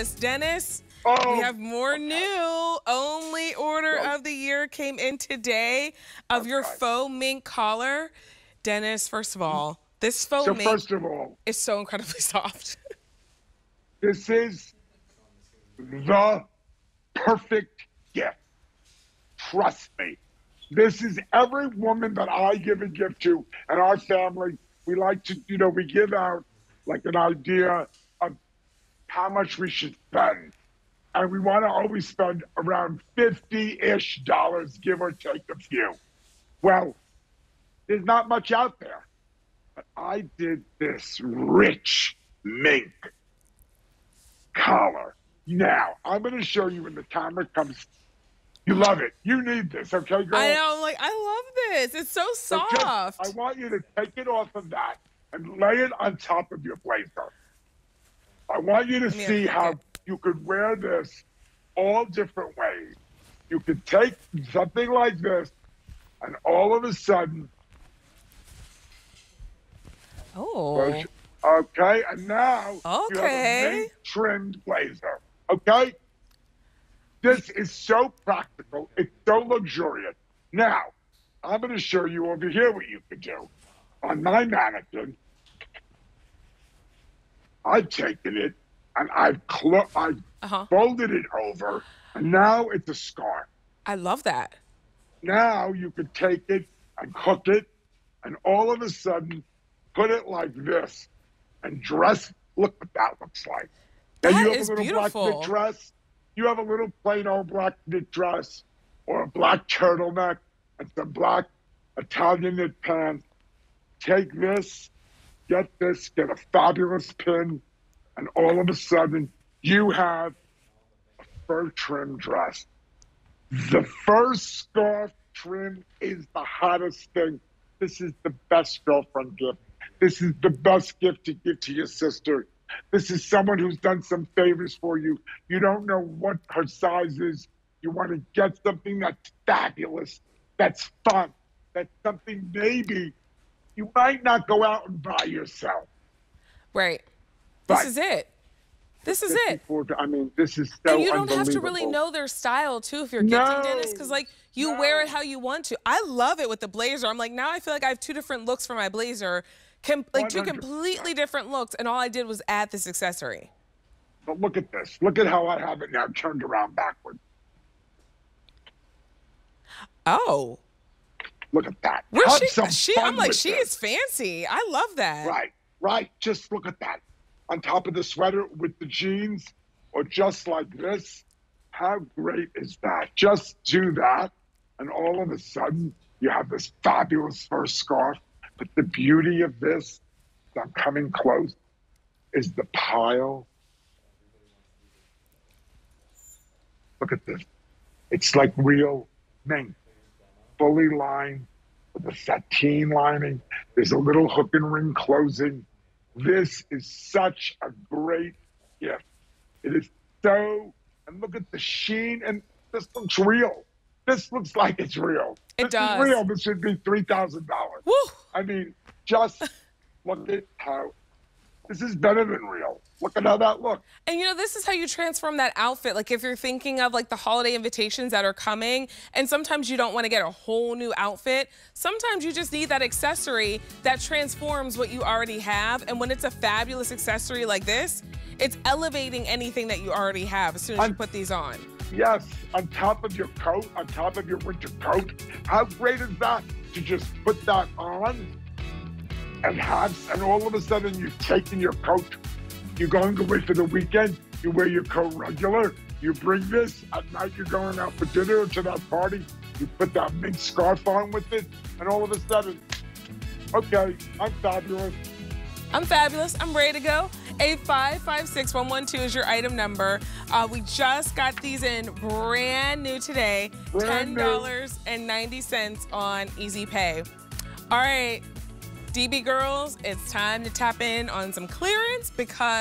Yes, Dennis. Oh, We have more new. Only order of the year came in today of your Okay. faux mink collar. Dennis, first of all, this faux so mink first of all, is so incredibly soft. this is the perfect gift. Trust me. This is every woman that I give a gift to and our family. We like to, you know, we give out like an idea how much we should spend. And we want to always spend around 50 ish dollars, give or take a few. Well, there's not much out there. But I did this rich mink collar. Now, I'm going to show you when the camera comes. You love it. You need this, okay, girl? I know, I'm like, I love this. It's so So just- soft. I want you to take it off of that and lay it on top of your blazer. I want you to me see look how you could wear this all different ways. You could take something like this, and all of a sudden, oh. okay, and now you have a trimmed blazer. Okay, this is so practical. It's so luxurious. Now, I'm going to show you over here what you could do. On my mannequin, I've taken it and I've clo- I've Uh-huh. folded it over, and now it's a scarf. I love that. Now you could take it and cook it, and all of a sudden put it like this and dress. Look what that looks like. Now That you have a little beautiful. black knit dress. You have a little plain old black knit dress, or a black turtleneck and some black Italian knit pants. Take this, get this, get a fabulous pin, and all of a sudden you have a fur trim dress. The first scarf trim is the hottest thing. This is the best girlfriend gift. This is the best gift to give to your sister. This is someone who's done some favors for you. You don't know what her size is. You want to get something that's fabulous, that's fun, that's something maybe you might not go out and buy yourself. Right. This Right. is it. This is it. I mean, this is so and you don't have to really know their style too if you're gifting No, Dennis because like you wear it how you want to. I love it with the blazer. I'm like now I feel like I have two different looks for my blazer, Com- like two 100%. completely different looks, and all I did was add this accessory. But look at this. Look at how I have it now turned around backwards. Oh, Look at that. where's Have she? She, I'm like she this. is fancy. I love that. Right, right. Just look at that. On top of the sweater with the jeans, or just like this. How great is that? Just do that, and all of a sudden, you have this fabulous fur scarf. But the beauty of this, I'm coming close, is the pile. Look at this. It's like real mink, fully lined with a sateen lining. There's a little hook and ring closing. This is such a great gift. It is so, and look at the sheen, and this looks real. This looks like it's real. It this does. Is real. This should be three thousand dollars. Woo! I mean, just look at how this is better than real. Look at how that looks. And you know, this is how you transform that outfit. Like if you're thinking of like the holiday invitations that are coming, and sometimes you don't want to get a whole new outfit. Sometimes you just need that accessory that transforms what you already have. And when it's a fabulous accessory like this, it's elevating anything that you already have as soon as you I'm- put these on. Yes, on top of your coat, on top of your winter coat. How great is that to just put that on and have, and all of a sudden you've taken your coat. You're going away for the weekend. You wear your coat regular. You bring this at night. You're going out for dinner or to that party. You put that mink scarf on with it, and all of a sudden, okay, I'm fabulous. I'm fabulous. I'm ready to go. A556112 is your item number. Uh, we just got these in brand new today. $10.90 on Easy Pay. All right, DB girls, it's time to tap in on some clearance because